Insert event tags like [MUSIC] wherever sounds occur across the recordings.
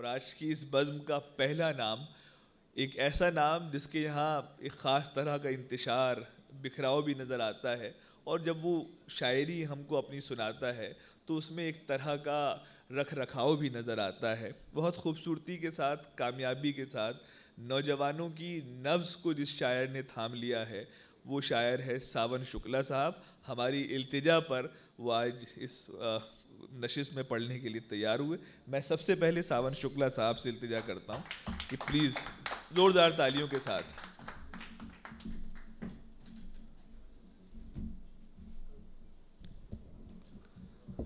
और आज की इस बज़म का पहला नाम, एक ऐसा नाम जिसके यहाँ एक ख़ास तरह का इंतशार, बिखराव भी नज़र आता है और जब वो शायरी हमको अपनी सुनाता है तो उसमें एक तरह का रख रखाव भी नज़र आता है। बहुत खूबसूरती के साथ, कामयाबी के साथ, नौजवानों की नब्ज़ को जिस शायर ने थाम लिया है, वो शायर है सावन शुक्ला साहब। हमारी इल्तिजा पर वो आज इस नशिश में पढ़ने के लिए तैयार हुए। मैं सबसे पहले सावन शुक्ला साहब से इल्तिजा करता हूँ कि प्लीज़ ज़ोरदार तालियों के साथ।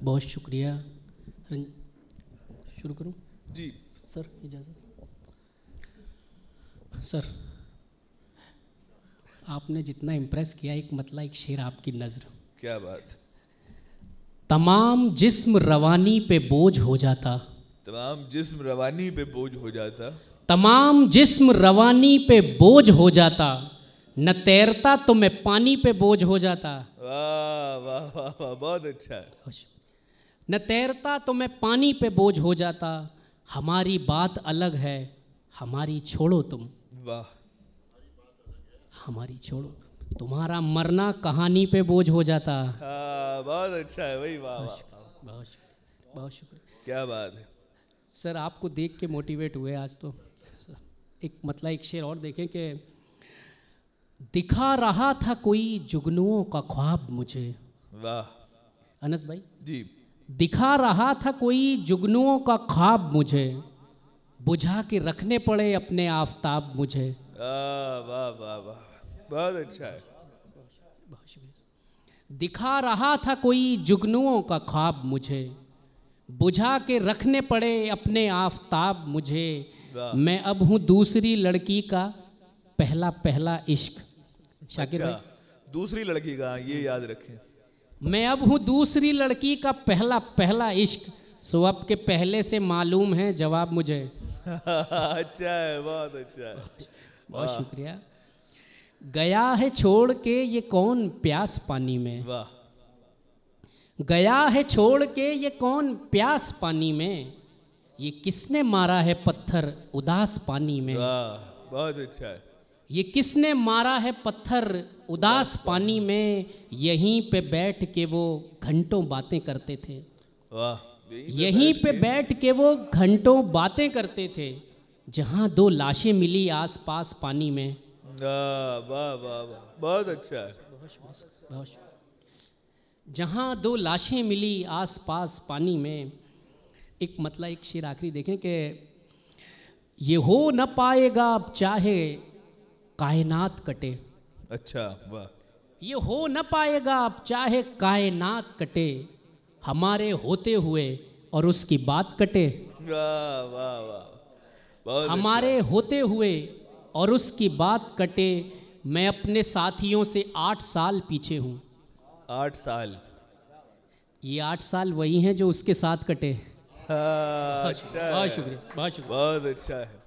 बहुत शुक्रिया। शुरू करूँ? जी। सर इजाज़त। सर आपने जितना इम्प्रेस किया एक मतलब एक शेर आपकी नज़र। क्या बात। तमाम जिस्म रवानी पे बोझ हो जाता। तमाम जिस्म रवानी पे बोझ हो जाता। तमाम जिस्म रवानी पे बोझ हो जाता। न तैरता तो मैं पानी पे बोझ हो जाता। वाह वाह वाह वाह बहुत अच्छा। है न तैरता तो मैं पानी पे बोझ हो जाता। हमारी बात अलग है हमारी छोड़ो तुम। वाह। हमारी छोड़ो। तुम्हारा मरना कहानी पे बोझ हो जाता। हाँ बहुत अच्छा है भाई वाह वाह। बहुत शुक्रिया बहुत शुक्रिया क्या बात है। सर आपको देख के मोटिवेट हुए आज तो। एक मतलब एक शेर और देखें कि दिखा रहा था कोई जुगनुओं का ख्वाब मुझे। वाह। अनस भाई? जी। दिखा रहा था कोई जुगनुओं का ख्वाब मुझे। बुझा के रखने पड़े अपने आफताब मुझे। वाह वाह वाह वाह। बहुत अच्छा है। बहुत शुक्रिया। दिखा रहा था कोई जुगनुओं का ख्वाब मुझे। बुझा के रखने पड़े अपने आफताब मुझे। मैं अब हूँ दूसरी लड़की का पहला पहला इश्क। शाकिर अच्छा, भाई? दूसरी लड़की का ये याद रखें। मैं अब हूँ दूसरी लड़की का पहला पहला इश्क। सो अब के पहले से मालूम है जवाब मुझे। [LAUGHS] अच्छा है बहुत अच्छा है। बहुत शुक्रिया। गया है छोड़ के ये कौन प्यास पानी में? वाह। गया है छोड़ के ये कौन प्यास पानी में? ये किसने मारा है पत्थर उदास पानी में? वाह बहुत अच्छा है। ये किसने मारा है पत्थर उदास पानी में? यहीं पे बैठ के वो घंटों बातें करते थे। वाह। यहीं पे बैठ के वो घंटों बातें करते थे जहाँ दो लाशें मिली आस पास पानी में। वाह वाह वाह वाह। बहुत अच्छा। है जहाँ दो लाशें मिली आस पास पानी में एक मतलब एक शेर आखिरी देखें कि ये हो न पाएगा अब चाहे कायनात कटे। अच्छा वाह। ये हो न पाएगा अब चाहे कायनात कटे। हमारे होते हुए और उसकी बात कटे। वाह वाह वाह। बहुत हमारे होते हुए और उसकी बात कटे मैं अपने साथियों से आठ साल पीछे हूँ। आठ साल। ये आठ साल वही हैं जो उसके साथ कटे। हाँ, अच्छा बहुत शुक्रिया बहुत शुक्रिया। बहुत अच्छा है।